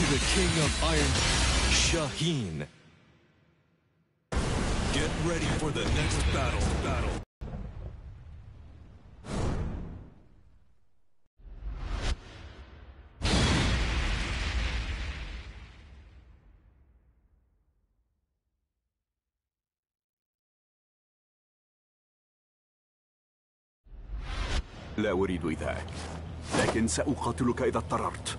to the king of iron, Shaheen. Get ready for the next battle. Battle. لا أريد ذاك لكن سأقاتلك إذا اضطررت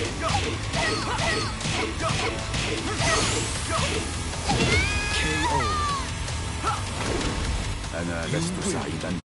KO. أنا لست سعيدا